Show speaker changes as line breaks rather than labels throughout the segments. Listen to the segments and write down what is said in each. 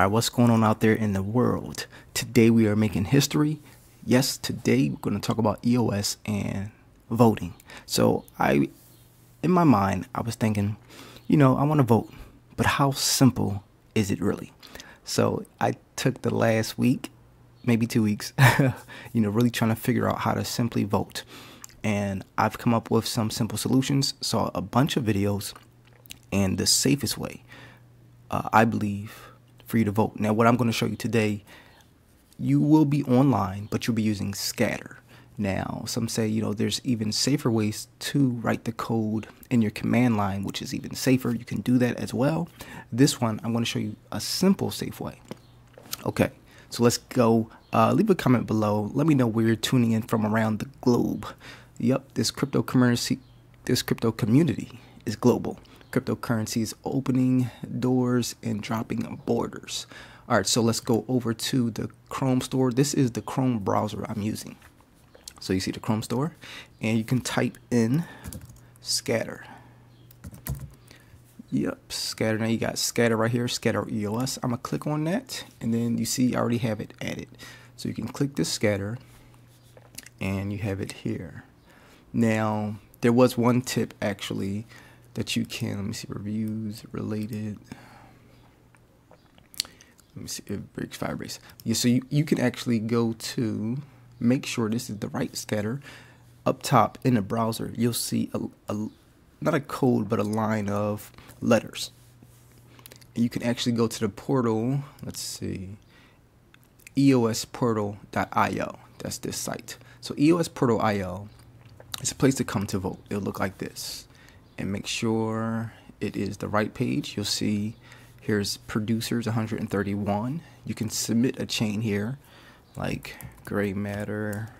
All right, what's going on out there in the world? Today we are making history. Yes, today we're going to talk about EOS and voting. So, I in my mind, I was thinking, you know, I want to vote, but how simple is it really? So, I took the last week, maybe 2 weeks, you know, really trying to figure out how to simply vote. And I've come up with some simple solutions, saw a bunch of videos, and the safest way, uh, I believe, for you to vote. Now, what I'm going to show you today, you will be online, but you'll be using scatter. Now, some say, you know, there's even safer ways to write the code in your command line, which is even safer. You can do that as well. This one, I'm going to show you a simple, safe way. Okay, so let's go. Uh, leave a comment below. Let me know where you're tuning in from around the globe. Yep, this crypto cryptocurrency, this crypto community is global cryptocurrencies opening doors and dropping borders. All right, so let's go over to the Chrome store. This is the Chrome browser I'm using. So you see the Chrome store, and you can type in scatter. Yep, scatter. Now you got scatter right here, scatter EOS. I'm gonna click on that, and then you see I already have it added. So you can click this scatter, and you have it here. Now, there was one tip actually that you can. Let me see reviews related. Let me see it breaks firebase yeah so you, you can actually go to make sure this is the right scatter. Up top in the browser you'll see a, a not a code but a line of letters. You can actually go to the portal. Let's see. Eosportal.io that's this site. So eosportal.io is a place to come to vote. It'll look like this and make sure it is the right page. You'll see here's producers 131. You can submit a chain here like gray matter.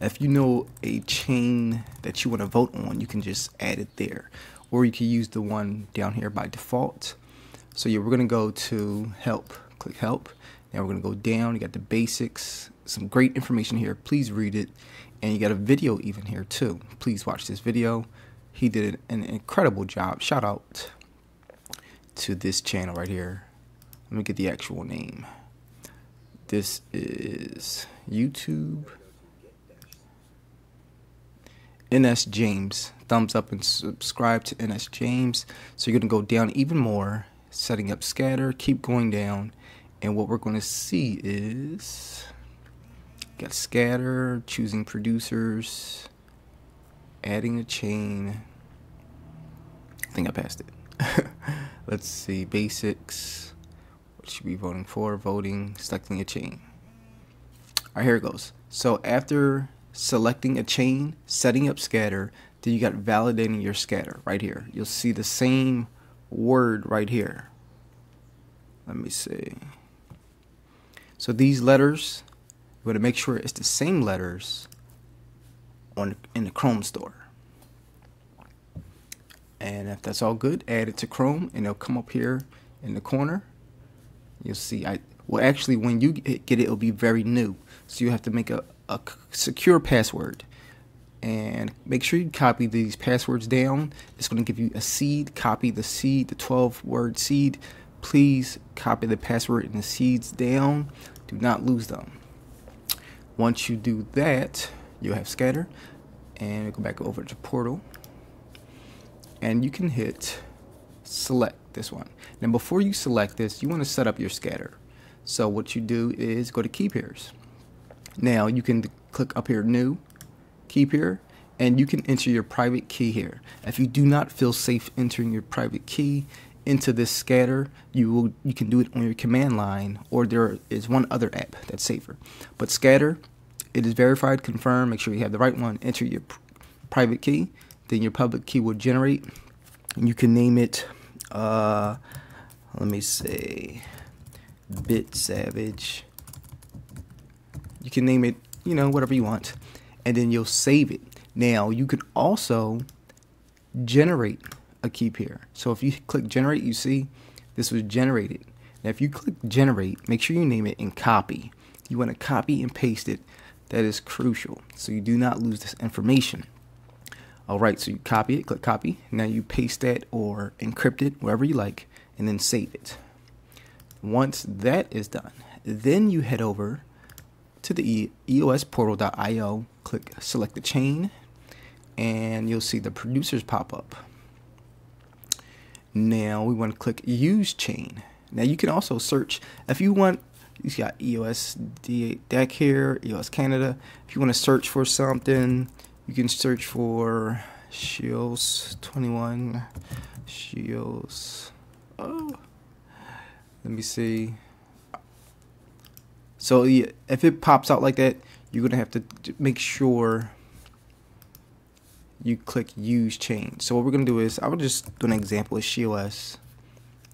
If you know a chain that you want to vote on, you can just add it there. Or you can use the one down here by default. So yeah, we're going to go to help. Click help. Now we're going to go down. You got the basics. Some great information here. Please read it and you got a video even here too. Please watch this video. He did an incredible job. Shout out to this channel right here. Let me get the actual name. This is YouTube. NS James. Thumbs up and subscribe to NS James. So you're going to go down even more, setting up scatter, keep going down. And what we're going to see is Got scatter, choosing producers, adding a chain. I think I passed it. Let's see, basics. What should we be voting for? Voting, selecting a chain. All right, here it goes. So after selecting a chain, setting up scatter, then you got validating your scatter right here. You'll see the same word right here. Let me see. So these letters you want to make sure it's the same letters on in the Chrome store. And if that's all good, add it to Chrome and it'll come up here in the corner. You'll see, I well actually when you get it, it'll be very new. So you have to make a, a secure password and make sure you copy these passwords down. It's going to give you a seed. Copy the seed, the 12 word seed. Please copy the password and the seeds down. Do not lose them. Once you do that, you'll have scatter and go back over to portal and you can hit select this one. Now before you select this, you want to set up your scatter. So what you do is go to key pairs. Now you can click up here new key pair and you can enter your private key here. If you do not feel safe entering your private key into this scatter, you will you can do it on your command line, or there is one other app that's safer. But scatter, it is verified, confirmed. Make sure you have the right one. Enter your private key, then your public key will generate. You can name it. Uh, let me say, Bit Savage. You can name it, you know, whatever you want, and then you'll save it. Now you can also generate a key pair. So if you click generate, you see this was generated. Now if you click generate, make sure you name it and copy. You want to copy and paste it. That is crucial. So you do not lose this information. All right, so you copy it, click copy. Now you paste that or encrypt it, wherever you like, and then save it. Once that is done, then you head over to the eosportal.io, click select the chain, and you'll see the producers pop up. Now we want to click use chain. Now you can also search if you want. You got EOS deck here, EOS Canada. If you want to search for something, you can search for SheOS 21 SheOS. Oh, let me see. So if it pops out like that, you're gonna have to make sure you click use chain. So what we're gonna do is I will just do an example of SheOS.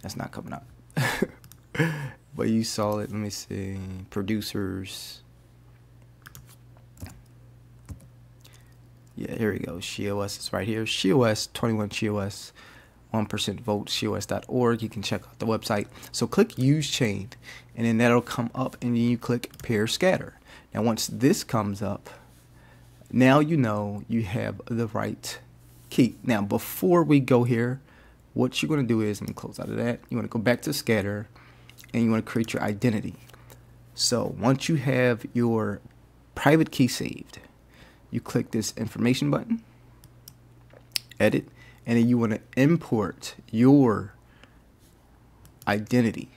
That's not coming up. but you saw it. Let me see. Producers. Yeah, here we go. SheOS is right here. SheOS 21 SheOS. 1% vote sheos.org you can check out the website so click use chain and then that'll come up and then you click pair scatter now once this comes up now you know you have the right key now before we go here what you're going to do is let me close out of that you want to go back to scatter and you want to create your identity. So once you have your private key saved you click this information button edit and then you want to import your identity.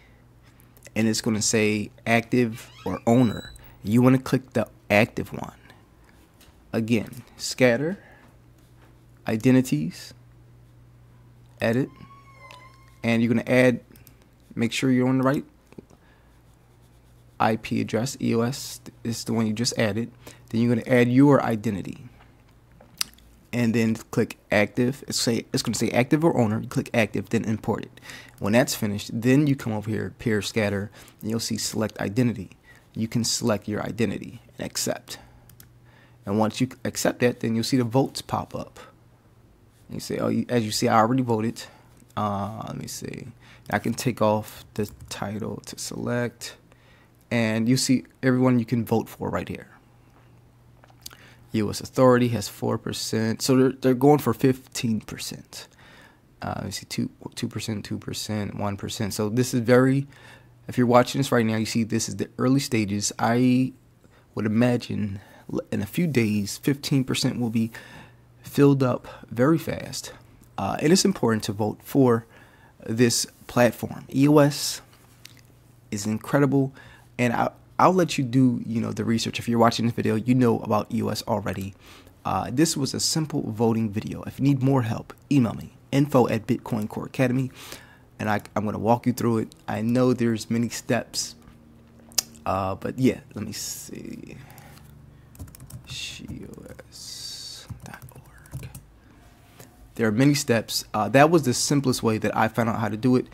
And it's going to say active or owner. You want to click the active one. Again scatter identities edit and you're going to add make sure you're on the right IP address EOS is the one you just added then you're going to add your identity and then click active. It's say it's going to say active or owner. You click active, then import it. When that's finished, then you come over here, pair scatter, and you'll see select identity. You can select your identity and accept. And once you accept that, then you'll see the votes pop up. And you say, oh, as you see, I already voted. Uh, let me see. I can take off the title to select, and you see everyone you can vote for right here. EOS Authority has four percent, so they're they're going for fifteen percent. Uh, you see two two percent, two percent, one percent. So this is very. If you're watching this right now, you see this is the early stages. I would imagine in a few days, fifteen percent will be filled up very fast, uh, and it's important to vote for this platform. EOS is incredible, and I I'll let you do, you know, the research. If you're watching this video, you know about EOS already. Uh, this was a simple voting video. If you need more help, email me, info at Bitcoin Core Academy, and I, am going to walk you through it. I know there's many steps, uh, but yeah, let me see. SheOS.org. There are many steps. Uh, that was the simplest way that I found out how to do it.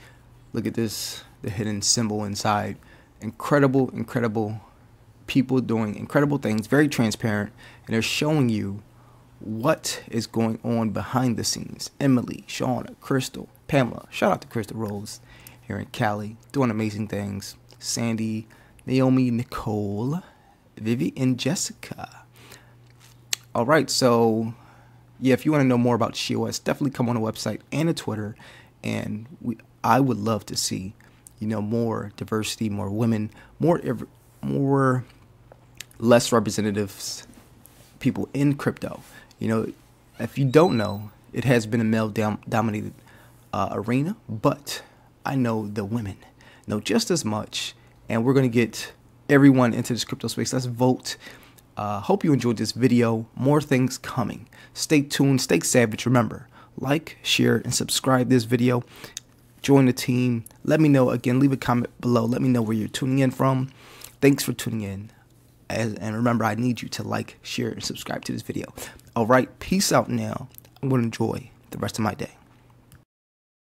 Look at this, the hidden symbol inside incredible, incredible people doing incredible things, very transparent, and they're showing you what is going on behind the scenes. Emily, Shauna, Crystal, Pamela, shout out to Crystal Rose here in Cali, doing amazing things. Sandy, Naomi, Nicole, Vivi, and Jessica. All right, so yeah, if you want to know more about SheOS, definitely come on the website and the Twitter, and we I would love to see you know, more diversity, more women, more more less representatives people in crypto. You know, if you don't know, it has been a male dom- dominated uh, arena, but I know the women know just as much, and we're going to get everyone into this crypto space. Let's vote. Uh, hope you enjoyed this video. More things coming. Stay tuned. Stay savage. Remember, like, share, and subscribe this video join the team. Let me know. Again, leave a comment below. Let me know where you're tuning in from. Thanks for tuning in. As, and remember, I need you to like, share, and subscribe to this video. All right, peace out now. I'm going to enjoy the rest of my day.